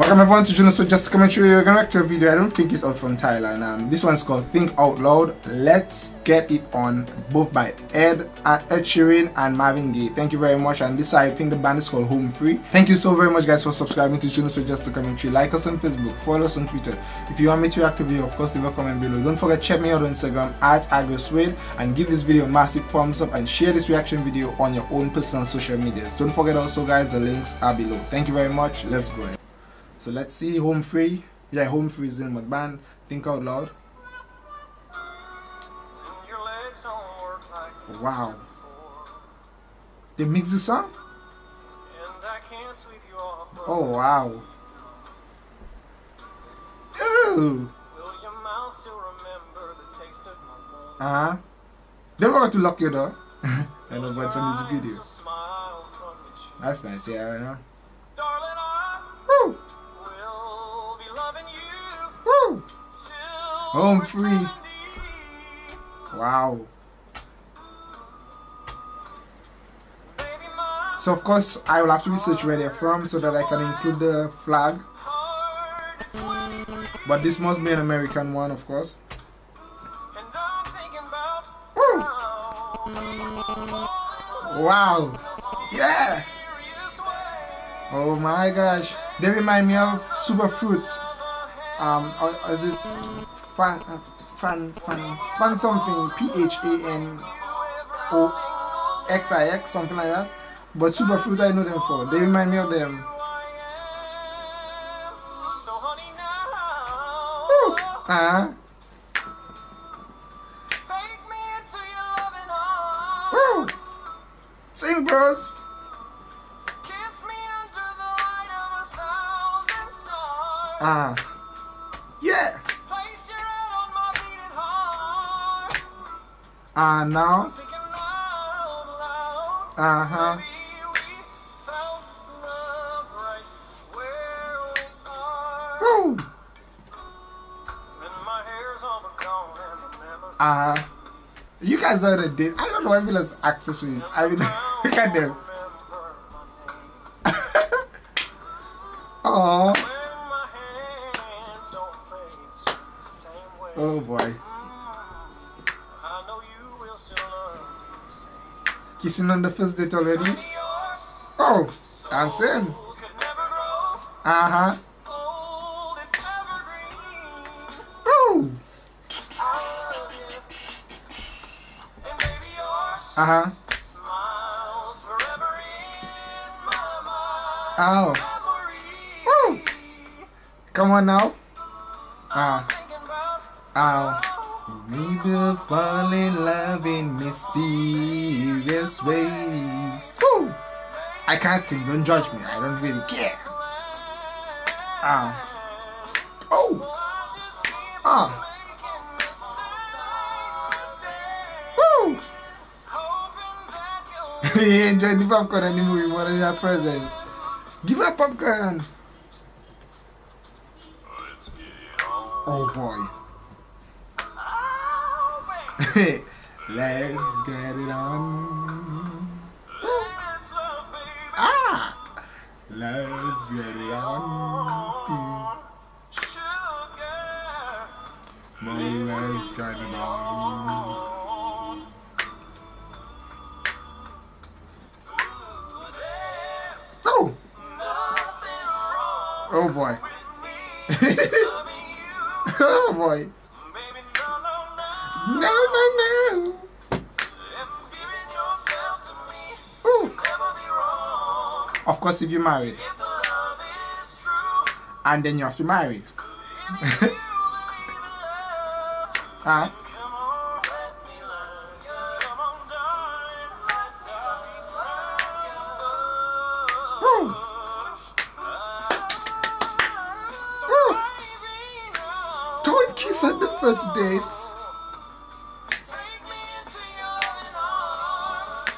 Welcome everyone to Juno. So just to comment you, we're gonna react to a video. I don't think it's out from Thailand. Um, this one's called Think Out Loud. Let's get it on, both by Ed, uh, Ed Sheeran and Marvin Gaye. Thank you very much. And this I think the band is called Home Free. Thank you so very much, guys, for subscribing to Juno. So just to comment you, like us on Facebook, follow us on Twitter. If you want me to react to video, of course, leave a comment below. Don't forget check me out on Instagram at AgroSuede and give this video a massive thumbs up and share this reaction video on your own personal social medias. Don't forget also, guys, the links are below. Thank you very much. Let's go. So let's see Home Free. Yeah, Home Free is in my band. Think out loud. Wow. They mix the song? Oh wow. Ooh. Uh-huh. They don't want to lock your door. I know what's on this video. That's nice, yeah, yeah. Home free. Wow. So of course I will have to research where they're from so that I can include the flag. But this must be an American one of course. Woo! Wow. Yeah. Oh my gosh. They remind me of Superfruits um or, or is it fan fan fan fan something P H A N O X I X something like that. But Superfruit I know them for. They remind me of them. Ah. Uh -huh. Sing, bros. Ah. Uh. Ah, know. Uh huh. Ooh. Uh, you guys are the did. I don't know. I feel as accessory. I mean, look at them. Oh. Oh boy. Kissing on the first date already? Oh, I'm saying. Uh huh. Oh. Uh huh. Oh. Oh. Come on now. Ah. Uh. We will fall in love in mysterious ways. Woo! I can't sing, don't judge me. I don't really care. Ah. Oh! Ah. Woo! he enjoyed the popcorn and the movie more than your presents. Give her popcorn. Oh boy. Let's get it on. Ah! Let's get it on. Let's get it on. Oh! Oh boy. oh boy. No, no, no. Of course, if you're married. And then you have to marry. huh? Don't kiss on the first date.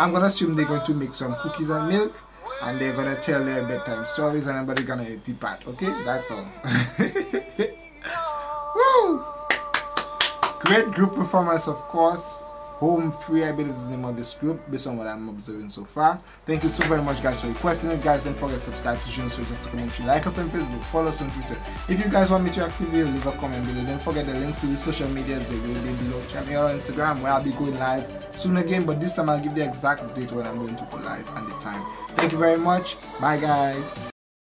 I'm gonna assume they're going to make some cookies and milk and they're gonna tell their bedtime stories and everybody gonna eat the depart. Okay, that's all. Woo! Great group performance, of course. Home Free, I believe is the name of this group, based on what I'm observing so far. Thank you so very much, guys, for requesting it. Guys, don't forget to subscribe to June so just commentary. Like us on Facebook, follow us on Twitter. If you guys want me to react video, leave a comment below. Don't forget the links to the social medias, they will be below. Check me out on Instagram, where I'll be going live soon again, but this time I'll give the exact date when I'm going to go live and the time. Thank you very much. Bye, guys.